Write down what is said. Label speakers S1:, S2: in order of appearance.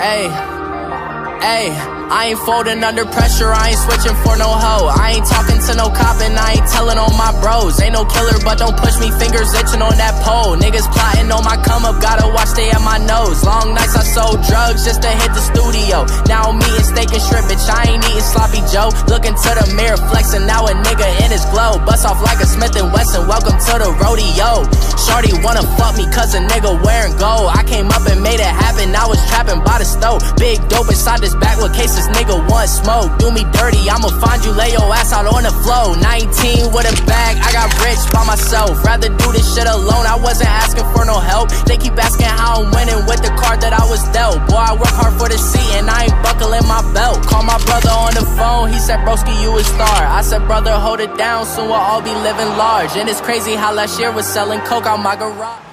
S1: Hey, hey. I ain't folding under pressure, I ain't switching for no hoe. I ain't talking to no cop and I ain't telling on my bros. Ain't no killer, but don't push me, fingers itching on that pole. Niggas plotting on my come up, gotta watch they at my nose. Long nights I sold drugs just to hit the studio. Now I'm eating steak and shrimp, bitch, I ain't eating sloppy Joe. Looking to the mirror, flexing now a nigga in his glow. Bust off like a Smith and Wesson, welcome to the rodeo. Shorty wanna fuck me cause a nigga wearing gold. I came up and made it happen, Big dope inside this backwood cases this nigga want smoke. Do me dirty, I'ma find you, lay your ass out on the floor. 19 with a bag, I got rich by myself. Rather do this shit alone, I wasn't asking for no help. They keep asking how I'm winning with the card that I was dealt. Boy, I work hard for the seat and I ain't buckling my belt. Call my brother on the phone, he said, Broski, you a star. I said, brother, hold it down, soon we'll all be living large. And it's crazy how last year was selling coke out my garage.